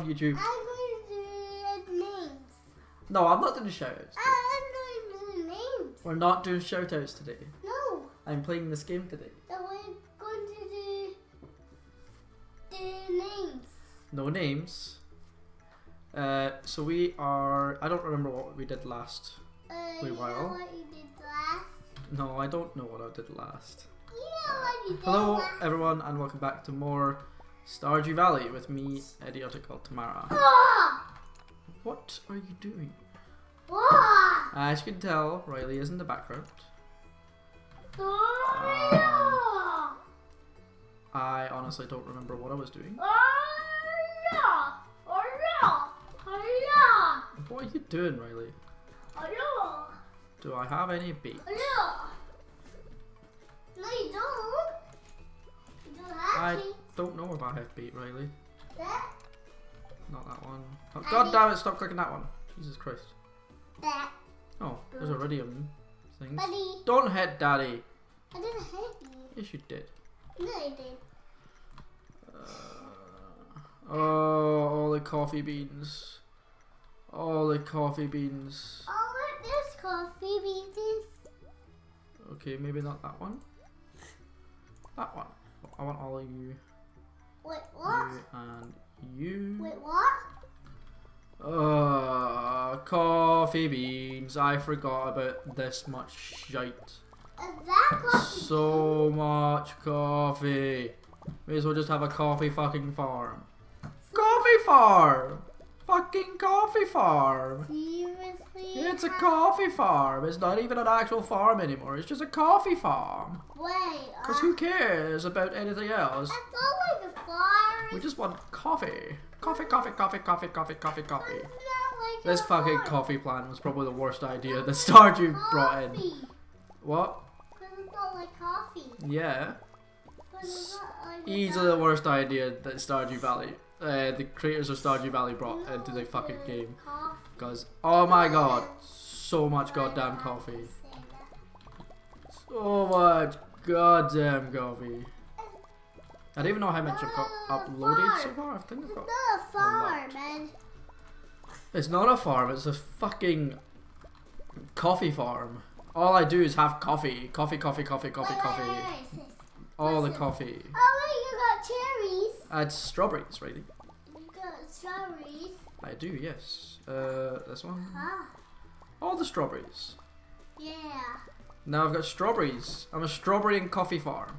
YouTube. I'm going to do names. No, I'm not doing shoutouts. I'm going to do names. We're not doing shoutouts today. No, I'm playing this game today. that we're going to do the names. No names. Uh, so we are. I don't remember what we did last. Uh, Wait, you while? know what you did last? No, I don't know what I did last. You know what you did Hello, last? everyone, and welcome back to more Stardew Valley with me, Idiotic Ultimara. What are you doing? As you can tell, Riley is in the background. Ah! I honestly don't remember what I was doing. What are you doing, Riley? Do I have any bait? No, you don't. You don't have I. don't know have bait, Riley. Not that one. Oh, God damn it, stop clicking that one. Jesus Christ. that. Oh, there's already a thing. Buddy, Don't hit daddy. I didn't hit you. Yes, you did. No, I did. Uh, oh, all the coffee beans. All the coffee beans. Oh, look, there's coffee beans. Okay, maybe not that one. That one. I want all of you, Wait, what? you and you. Wait, what? Uh, coffee beans. I forgot about this much shite. Is that coffee? So much coffee. May as well just have a coffee fucking farm. Coffee farm! Fucking coffee farm! Seriously? It's a coffee farm. It's not even an actual farm anymore. It's just a coffee farm. Wait. Because uh, who cares about anything else? That's not like a farm. We just want coffee. Coffee, coffee, coffee, coffee, coffee, coffee, coffee. Like This fucking farm. coffee plant was probably the worst idea that Stardew brought in. What? 'Cause it's not like coffee. Yeah. 'Cause it's not like Easily the worst idea that Stardew Valley, uh, the creators of Stardew Valley brought into the fucking game. Because, oh my god, so much goddamn coffee. So much goddamn coffee. I don't even know how much I've got uploaded so far. I think I've It's got. not a farm, man. It's not a farm, it's a fucking coffee farm. All I do is have coffee. Coffee, coffee, coffee, coffee, coffee. wait, wait, sis. All the coffee. Oh, wait, you got cherries. Add strawberries, really. Strawberries. I do, yes. Uh, this one. Ah, All the strawberries. yeah. Now I've got strawberries. I'm a strawberry and coffee farm.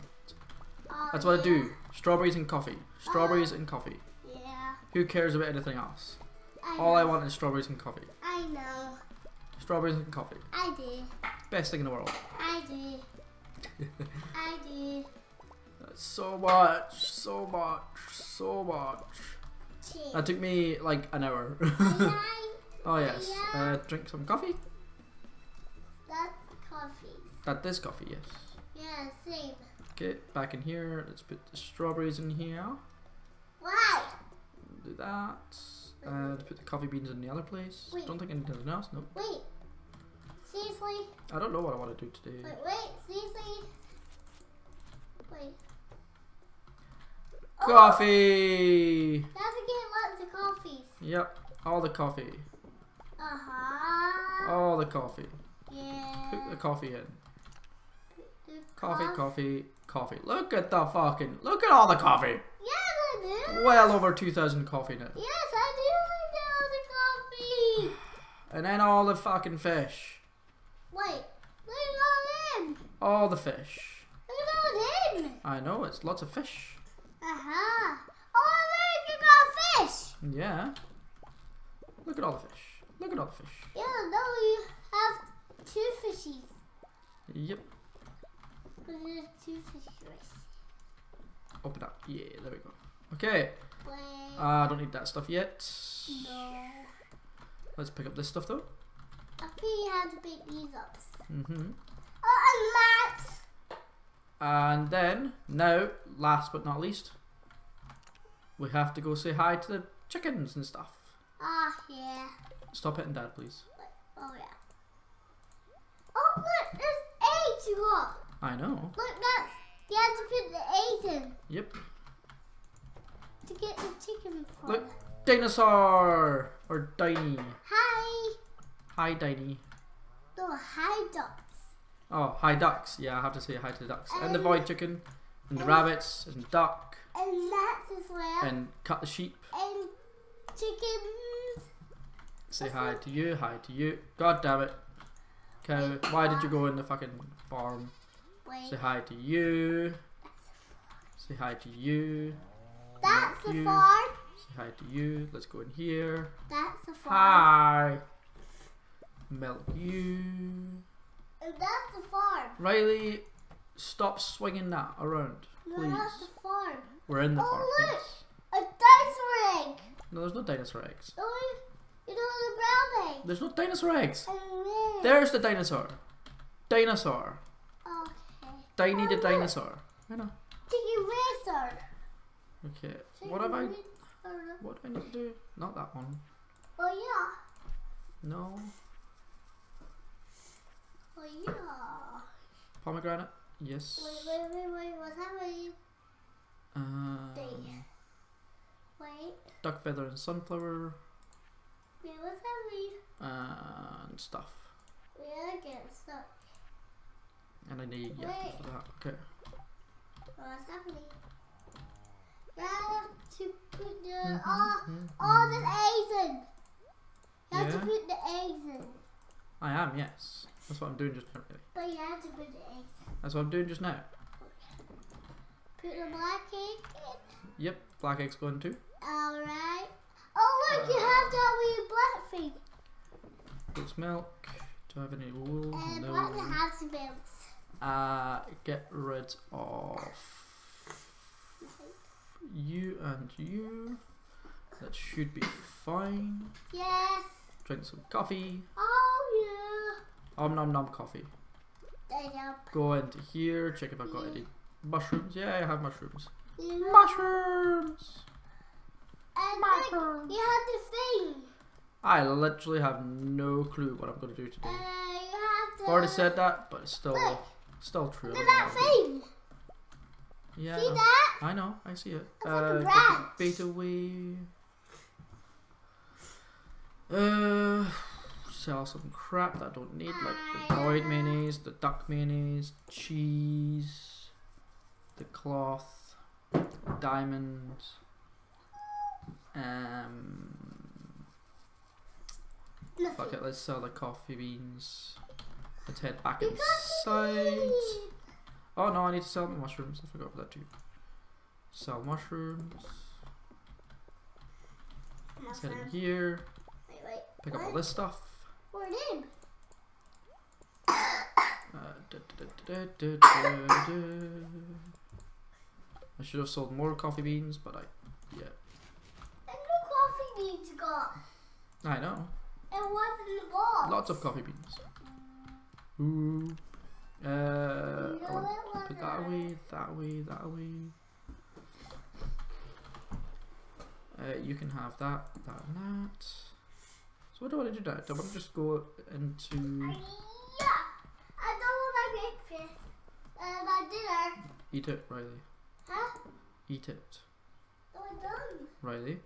Oh, That's what I do. Strawberries and coffee. Strawberries and coffee. Yeah. Who cares about anything else? I All I want is strawberries and coffee. I know. Strawberries and coffee. I do. Best thing in the world. I do. I do. That's so much, so much, so much. That took me like an hour. Oh yes. Uh, drink some coffee. that's coffee. That is coffee, yes. Yeah, same. Okay, back in here. Let's put the strawberries in here. Why? Do that. And put the coffee beans in the other place. Wait. Don't think anything else. Nope. Wait. Seriously? I don't know what I want to do today. Wait, wait. Seriously? Wait. Oh, Coffee! That's again lots of coffees. Yep, all the coffee. Uh huh. All the coffee. Yeah. Put the coffee in. The Coffee, coff- coffee, coffee. Look at the fucking. Look at all the coffee! Yes, I do. Well over 2,000 coffee now. Yes, I do like all the coffee. And then all the fucking fish. Wait. Look at all them. All the fish. Look at all them. I know, it's lots of fish. Uh huh. Oh, look, you got fish. Yeah. Look at all the fish. Look at all the fish. Yeah, no, you have two fishies. Yep. There's two fishies. Open up. Yeah, there we go. Okay. Wait. Uh, I don't need that stuff yet. no. Let's pick up this stuff though. I think you have to pick these up. Mm-hmm. Oh, and Matt. And then, now, last but not least, we have to go say hi to the chickens and stuff. Ah, yeah. Stop hitting dad, please. Oh, yeah. Oh, look, there's eggs got. I know. Look, that's, you have to put the eggs in Yep. to get the chicken from. Look. Dinosaur! Or Diny. Hi. Hi, Diny. No, hi ducks. Oh, hi, ducks. Yeah, I have to say hi to the ducks. And the Um, void chicken. And the um, rabbits. And duck. And rats as well. And cut the sheep. And chickens. Say hi to you, hi to you. God damn it. Cow, why did you go in the fucking farm? Wait. Say hi to you. Say hi to you. That's the you. farm. Say hi to you. Let's go in here. That's the farm. Hi. Milk you. And that's the farm. Riley, stop swinging that around, No, please. that's the farm. We're in the Oh, farm. look. Yes. A dinosaur egg. No, there's no dinosaur eggs. Oh, you know the brown egg. There's no dinosaur eggs. There's the dinosaur. Dinosaur. Okay. Tiny Oh, the dinosaur. I know. Chicken racer. Okay. What have I? What do I need to do? Not that one. Oh yeah. No. Oh yeah. Pomegranate. Yes. Wait, wait, wait, wait. What's happening? Um, Wait. duck feather and sunflower Wait, what's happening? and stuff. Wait, I get stuck. And I need yeah for that. Okay. What's happening? Yeah, to put the Mhm, all, mhm, all the eggs in. You have to put the eggs in. I am. Yes. That's what I'm doing just now. Really. But you have to put the eggs. That's what I'm doing just now. Put the black egg in. Yep. Black eggs going too. Alright. Look, you have that wee black thing. Goat's milk. Do I have any wool? Black No. has belts. Uh, get rid of you and you. That should be fine. Yes. Drink some coffee. Oh yeah. Om nom nom coffee. yeah. Go into here. Check if I've got any mushrooms. Yeah, I have mushrooms. you Mushrooms. And like, you have the thing. I literally have no clue what I'm going to do Uh, today. you have to. I've already said that, but it's still Look. still true. Look I at know that I'm thing. Yeah. See I know. that? I know. I see it. That's like a Uh, get branch. bait away. Uh, sell some crap that I don't need, like the void mayonnaise, the duck mayonnaise, cheese, the cloth, diamonds. Um, fuck it. Let's sell the coffee beans. Let's head back got inside. Oh no, I need to sell the mushrooms. I forgot about that too. Sell mushrooms. Let's head in here. Wait, wait. Pick up all this stuff. We're in. Uh. I should have sold more coffee beans, but I, yeah, And the coffee beans you got. I know. And what's in the box? Lots of coffee beans. Ooh. Uh, I want put that away, that away, that away. Uh, you can have that, that, and that. So what do I want to do now? Do I want to just go into? Yeah. I don't want my breakfast. Uh, my dinner. Eat it, Riley. Huh? Eat it, No, I don't. Riley.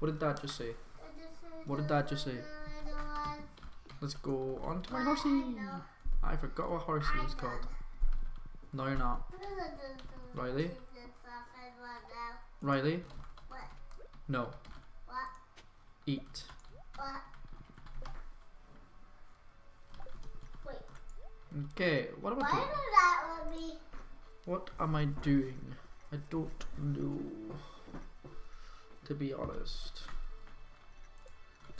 What? Did Dad just say? What did Dad just say? Let's go on to my horsey. I forgot what horsey was called. No, you're not. Riley? Riley? What? No. What? Eat. Wait. Okay, what am I doing? that? What am I doing? I don't know. To be honest.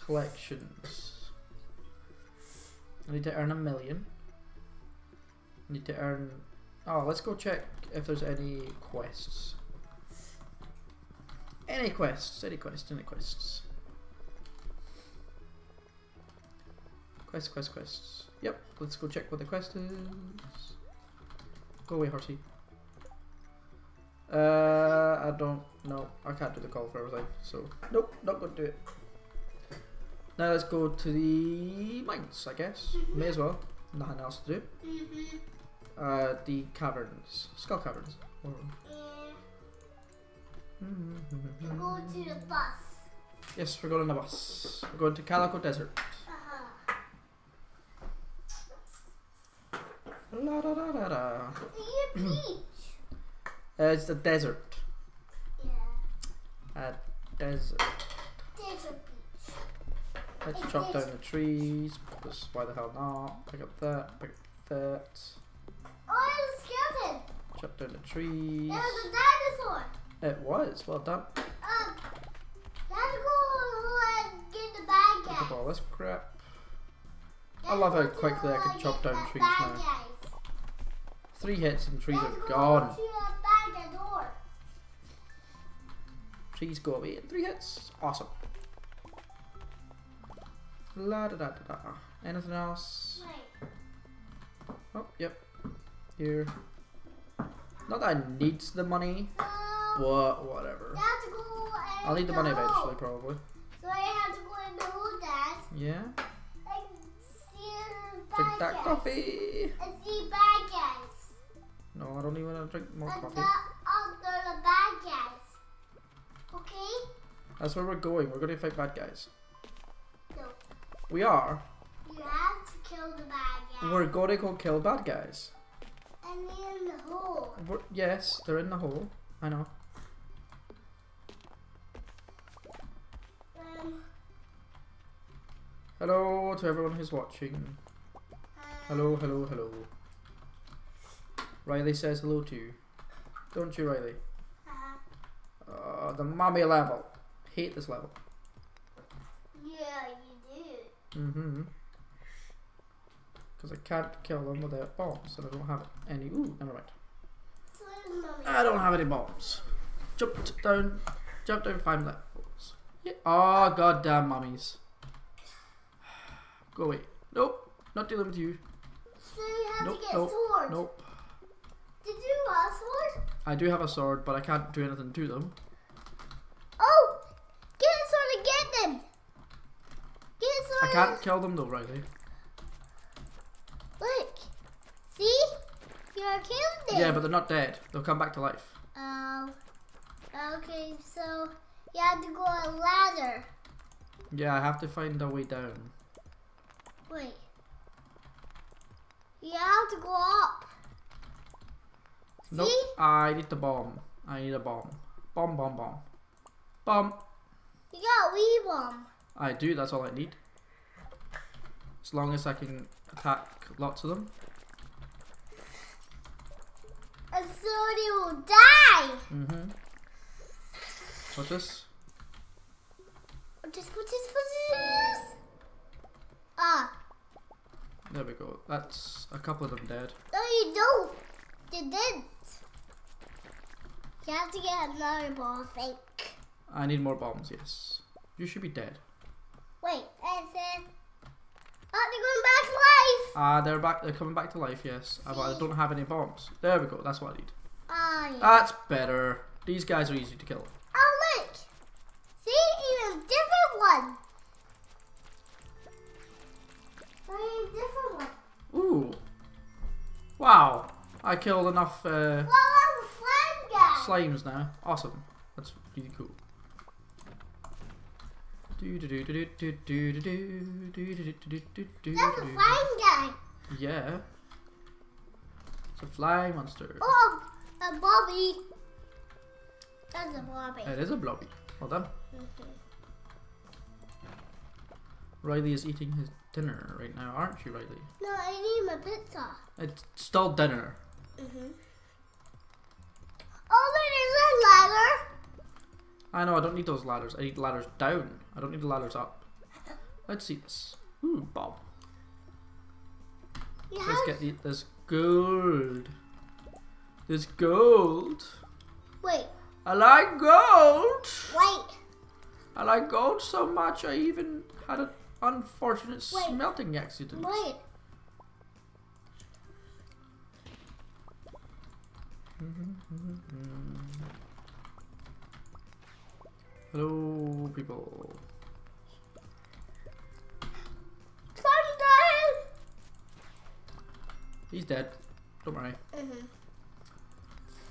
Collections. I need to earn a million. I need to earn. Oh, let's go check if there's any quests. Any quests, any quests, any quests. Quest, quest, quests. Yep, let's go check what the quest is. Go away, horsey. Uh, I don't know. I can't do the call for everything, so nope, not gonna do it. Now let's go to the mines, I guess. May as well. Nothing else to do. Mm-hmm. Uh, the caverns, skull caverns. Or, Yeah. to go to the bus. Yes, we're going on the bus. We're going to Calico Desert. Uh-huh. La da da da da. See a beach. Uh, it's the desert. Yeah. A desert. Beach. Let's It chop down the trees. Because why the hell not? Pick up that. Pick up that. Oh, it's a skeleton. Chop down the trees. There's a dinosaur. It was. Well done. Um, let's go and get the bad Pick guys. up all this crap. I Let's love how quickly I can chop down trees now. guys. Three hits and trees Let's are go gone. Trees go away in three hits. Awesome. La da da da da. Anything else? Oh, yep. Here. Not that I need the money, but whatever. to go in I'll need the money eventually, probably. So I have to go in the Dad. Yeah. And see Drink that coffee. And see bad guys. No, I don't even want to drink more and coffee. the other That's where we're going. We're going to fight bad guys. No. We are. You have to kill the bad guys. We're going to go kill bad guys. and in the hole. We're, yes, they're in the hole. I know. Um, Hello to everyone who's watching. uh, Hello, hello, hello. Riley says hello to you. Don't you, Riley? uh, Uh, the mommy level. Hate this level. yeah, you do. Mm-hmm. Because I can't kill them without bombs, and I don't have any. Ooh, never mind. So is mommy. I don't have any bombs. Jump down, jump down five levels. Yeah. Oh, goddamn mummies. Go away. Nope, not dealing with you. So you have Nope, to get nope. Nope. Did you have a sword? I do have a sword, but I can't do anything to them. Oh! Get a sword and get them! Get a sword I can't kill them though, Riley. Look! See? You're killed them! Yeah, but they're not dead. They'll come back to life. Oh. Okay, so you have to go a ladder. Yeah, I have to find a way down. Wait. You have to go up. Nope. See? I need the bomb. I need a bomb. Bomb, bomb, bomb. Bomb. You got a wee bomb. I do, that's all I need. As long as I can attack lots of them. And so they will die. Mm-hmm. What's this? What is, what is, what is? Ah, There we go. That's a couple of them dead. no you don't. You didn't. You have to get another ball, I think. I need more bombs, yes. You should be dead. Wait, and then... Oh, they're going back to life. Ah, they're back. They're coming back to life. Yes, Uh, but I don't have any bombs. There we go. That's what I need. Ah, yeah. That's better. These guys are easy to kill. Oh, look! See, even different one. Different one. Ooh. Wow. I killed enough uh, Well, slime guy. slimes now. Awesome. That's really cool. Do do do do do do do do do do do do do do That's a slime guy. Yeah. It's a flying monster. Oh, a Bobby. That's a Bobby. It is a blobby. Well done. Mhm. Riley is eating his dinner right now, aren't you, Riley? No, I need my pizza. It's still dinner. Mm-hmm. Oh, there's a ladder. I know, I don't need those ladders. I need ladders down. I don't need the ladders up. Let's see this. Ooh, Bob. You Let's have... get the, this gold. This gold. Wait, I like gold. wait. I like gold so much I even had an unfortunate Wait. smelting accident. Wait. Mm-hmm, mm-hmm, mm-hmm. Hello, people. He's dead. Don't worry. Mm-hmm.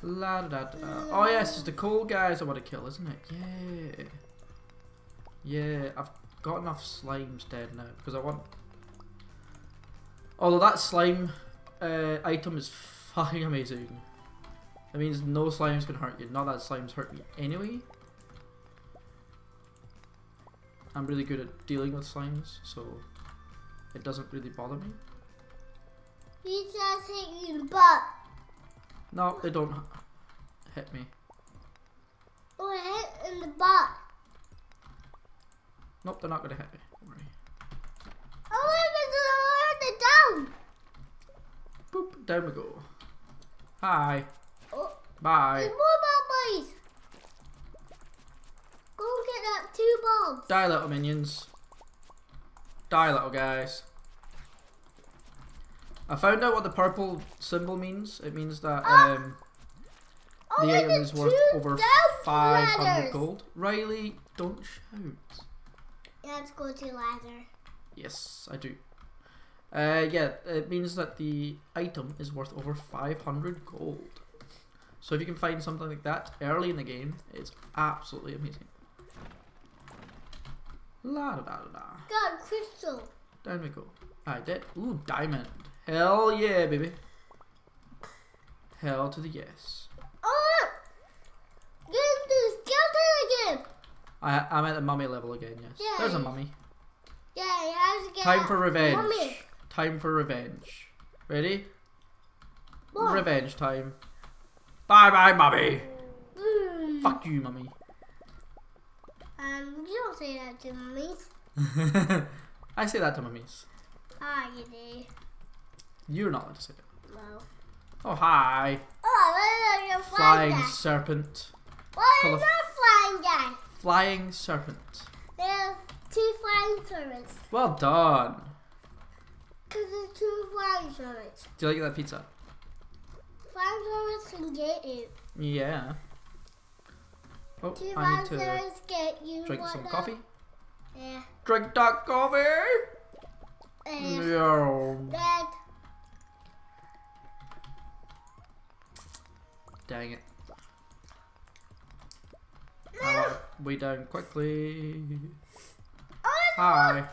La da da da. da. Oh yes, it's the cool guys I want to kill, isn't it? Yeah. Yeah, I've got enough slimes dead now because I want. Although that slime uh, item is fucking amazing. It means no slimes can hurt you. Not that slimes hurt me anyway. I'm really good at dealing with slimes, so it doesn't really bother me. He just hit you in the butt. No, they don't hit me. Or hit in the butt. Nope, they're not gonna hit me. Don't worry. Oh, look, it's down. Boop, down we go. Hi. Oh, Bye. there's more boys. Go get that two balls. Die, little minions. Die, little guys. I found out what the purple symbol means. It means that Ah. um, Oh, the look, item is worth over 500 ladders. gold. Riley, don't shout. Let's go to ladder. Yes, I do. Uh, yeah, it means that the item is worth over 500 gold. So if you can find something like that early in the game, it's absolutely amazing. La da da da da. Got a crystal. We go. I did. Ooh, diamond. Hell yeah, baby. Hell to the yes. Oh, look. Get into the skeleton again. I, I'm at the mummy level again, yes. Yeah. There's a mummy. Yeah, you have to get Time for revenge. Mummy. Time for revenge. Ready? What? Revenge time. Bye bye, mummy. Mm. Fuck you, mummy. Say that to mummies. I say that to mummies. Ah, you do. You're not allowed to say it. No. Oh, hi. Oh, look, you're flying Flying serpent. What called that flying guy? Flying serpent. There's two flying servants. Well done. Because there's two flying serpents. Do you like that pizza? Flying serpents can get you. Yeah. Oh, Two I need to get you. drink what some coffee. Yeah. Drink that coffee. And No. then Dang it. Want it way down quickly. oh, Hi.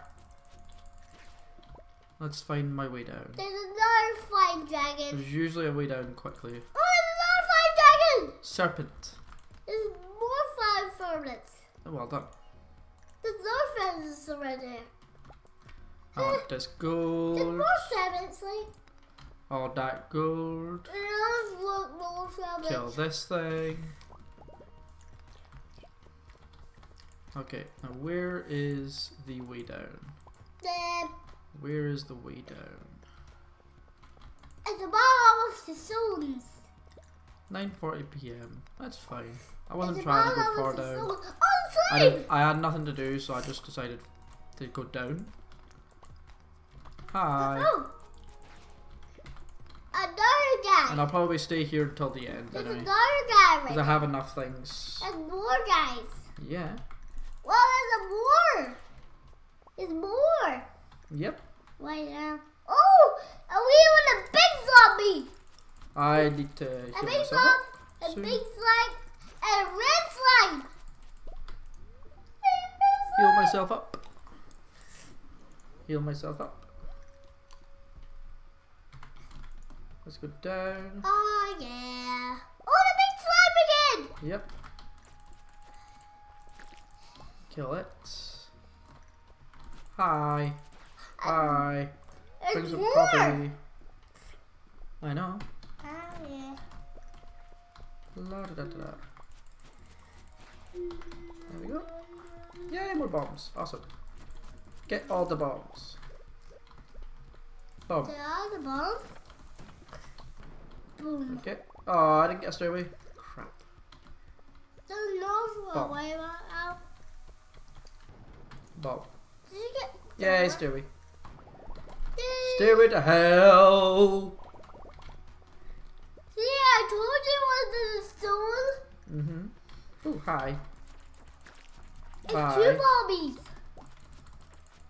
Let's find my way down. there's another flying dragon. There's usually a way down quickly. Oh, there's another flying dragon. Serpent. There's servants. Oh, well done. There's no there. I want this There's gold. more servants, like. All that gold. There's more servants. Kill this thing. Okay, now where is the way down? Then Where is the way down? at the bottom of the zones. 9:40 p.m. That's fine. I wasn't trying to go far down. I. I had nothing to do, so I just decided to go down. Hi. Oh! Another guy! And I'll probably stay here until the end There's anyway, another guy because right I have enough things. There's more guys. Yeah. Well, there's a more. There's more. Yep. Right now. Uh, oh! And we with a big zombie! I need to A big up. a big slime, and a red slime! Heal myself up. Heal myself up. Let's go down. Oh, yeah. Oh, the big slime again! Yep. Kill it. Hi. Um, Hi. Bring There's some more! coffee. I know. Oh, yeah. La da da da. There we go. Yay, more bombs. Awesome. Get all the bombs. Boom. The other bomb. Boom. Okay. Oh, I didn't get a stairway. Crap. There's no Bomb. way right. Bomb. Did you get Yay, stairway. Stairway to hell. See, I told you it was the stone. Mm-hmm. Oh, hi. It's Bye. two bobbies.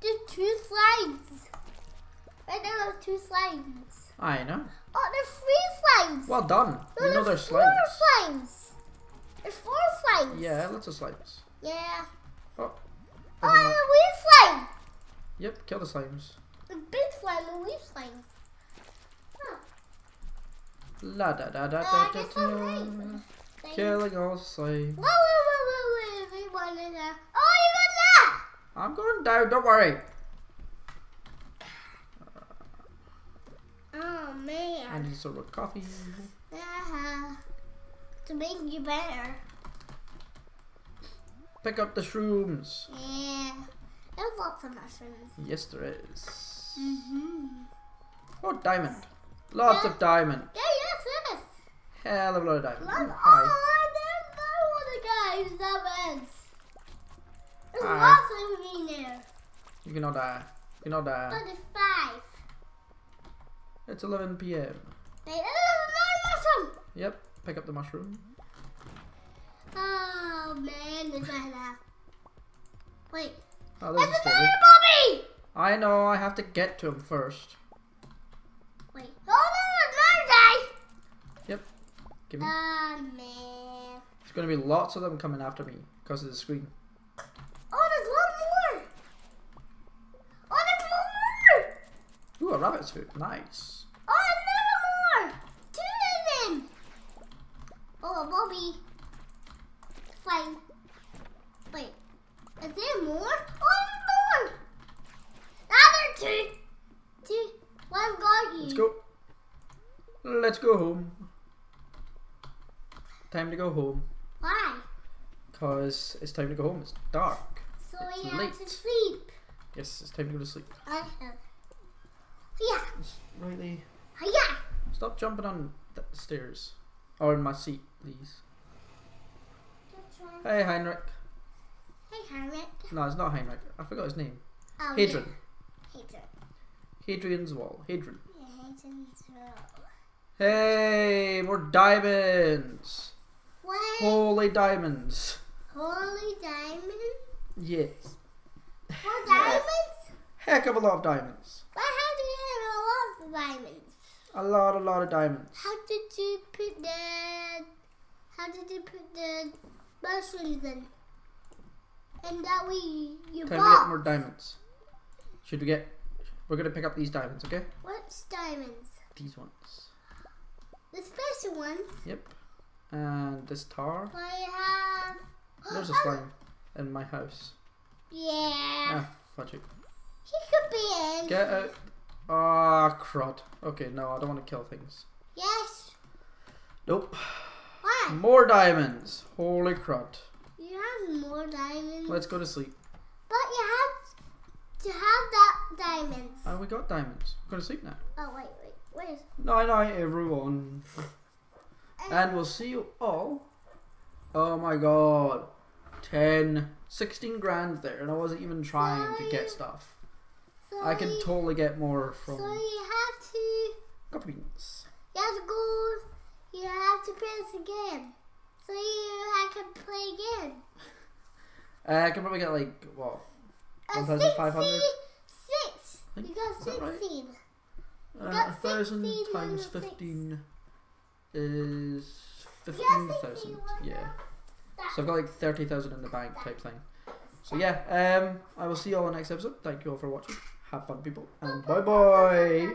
There's two slides. Right now, there's two slides. I know. Oh, there's three slimes. Well done. No, We know there's there's four slimes. slimes. There's four slimes. Yeah, lots of slimes. Yeah. Oh. Oh, there's and a wee slime. Yep, kill the slimes. A big slime and wee slimes. Huh. La da da da Uh, da da I'm da. Killing all slimes. Whoa, whoa, whoa, whoa, whoa, everyone in there. Oh, you got that! I'm going down, don't worry. Oh, man. I need some coffee. Uh, to make you better. Pick up the shrooms. Yeah. There's lots of mushrooms. Yes, there is. Mm-hmm. Oh, diamond. Lots Yeah. of diamond. Yeah, yes, yes. Hell of a lot of diamond. Lots. Ooh, Oh, hi. There's another guy. That is. There's Hi. lots of in there. You cannot die. You cannot die. But it's five. It's 11 p.m. Wait, there's mushroom. Yep, pick up the mushroom. Oh, man, there's another. Wait. Oh, There's there's a another. Bobby! I know, I have to get to him first. Wait. Oh, no, another guy! Yep. Give me. Oh, man. There's going to be lots of them coming after me because of the screen. Oh, there's one more. Oh, there's one more. Ooh, a rabbit's foot. Nice. Oh, another more. Two of them. Oh, a Bobby. Fine. Wait. Is there more? Oh, there's more. Another two. Two. One got you. Let's go. Let's go home. Time to go home. Because it's time to go home. It's dark. So It's we have late. to sleep. Yes, it's time to go to sleep. Have. Yeah. Riley, Yeah. stop jumping on the stairs. Or in my seat, please. Hey, Heinrich. Hey, Heinrich. No, it's not Heinrich. I forgot his name. Oh, Hadrian. Yeah. Hadrian. Hadrian's Wall. Hadrian. Yeah, Hadrian's Wall. Hey, more diamonds. What? Holy diamonds. Holy diamond? Yes. More diamonds? Heck of a lot of diamonds. But how do you have a lot of diamonds? A lot, a lot of diamonds. How did you put the... How did you put the mushrooms in? And that way you Time to get more diamonds. Should we get... We're going to pick up these diamonds, okay? What's diamonds? These ones. The special ones. Yep. And this tar. I have... There's a slime in my house. Yeah. Ah, fudge it. He could be in. Get out. Ah, crud. Okay, no, I don't want to kill things. Yes. Nope. Why? More diamonds. Holy crud. You have more diamonds. Let's go to sleep. But you have to have that diamonds. Oh, we got diamonds. We're going to sleep now. Oh wait, wait, where's? Night night, everyone. And we'll see you all. Oh my god. 10, 16 grand there, and I wasn't even trying to get stuff. so I can totally get more from. So you have to, beans. you have to go. You have to press again. So you have to play again. Uh, I can probably get like, what? Uh, 1,500? 66. think- You got that right? 16. Uh, a thousand times six. 15 is 15,000. Yeah. So I've got like 30,000 in the bank type thing. So yeah, um, I will see you all in the next episode. Thank you all for watching. Have fun, people. And bye. Bye